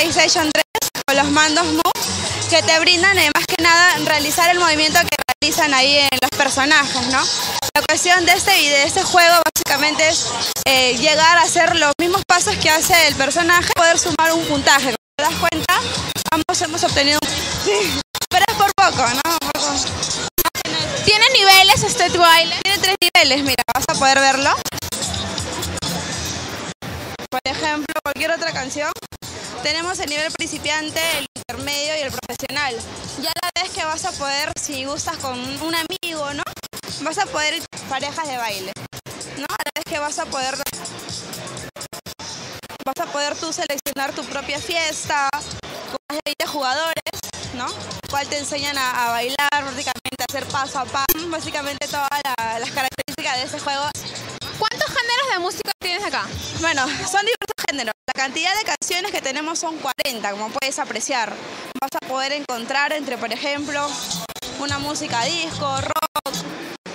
PlayStation 3 con los mandos Move que te brindan eh, más que nada realizar el movimiento que realizan ahí en los personajes, ¿no? La cuestión de este, de este juego básicamente es eh, llegar a hacer los mismos pasos que hace el personaje, poder sumar un puntaje. Como te das cuenta, ambos hemos obtenido un... Sí, pero es por poco, ¿no? ¿Tiene niveles este baile? Tiene tres niveles, mira, vas a poder verlo. Por ejemplo, cualquier otra canción. Tenemos el nivel principiante, el intermedio y el profesional. Ya la vez que vas a poder, si gustas con un amigo, ¿no? Vas a poder ir parejas de baile, ¿no? A la vez que vas a poder vas a poder tú seleccionar tu propia fiesta con más de 20 jugadores, ¿no? Cual te enseñan a, a bailar, prácticamente a hacer paso a paso, básicamente todas la- las características de este juego. ¿Cuántos géneros de música tienes acá? Bueno, son cantidad de canciones que tenemos son 40, como puedes apreciar. Vas a poder encontrar entre, por ejemplo, una música disco, rock,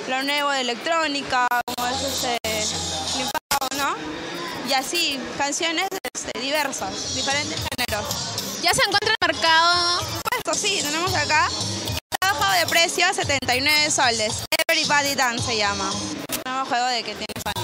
lo nuevo de electrónica, como es este. Y así, canciones este, diversas, diferentes géneros. Ya se encuentra el mercado. Puesto, sí, tenemos acá. Está bajado de precio a 79 soles. Everybody Dance se llama. Un nuevo juego de que tienes